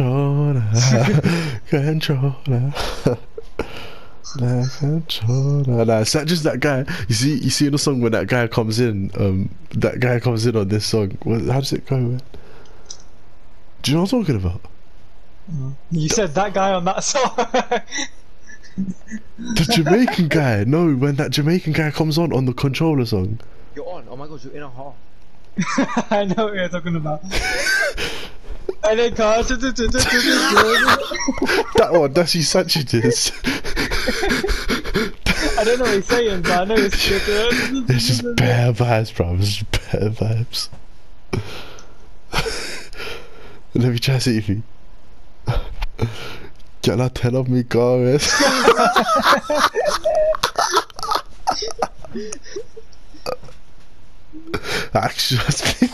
controller, controller. Like controller. Nah, it's not just that guy. You see, you see in the song when that guy comes in. Um, that guy comes in on this song. What, how does it go? Man? Do you know what I'm talking about? You said that guy on that song. The Jamaican guy. No, when that Jamaican guy comes on on the controller song. You're on. Oh my god, you're in a half. I know what you're talking about. and then cars. That one. That's who Sanchez I don't know what he's saying, but I know it's It's just bad vibes, bro. It's just bad vibes. Let me try to see if you. Can I tell of me, guys? Actually,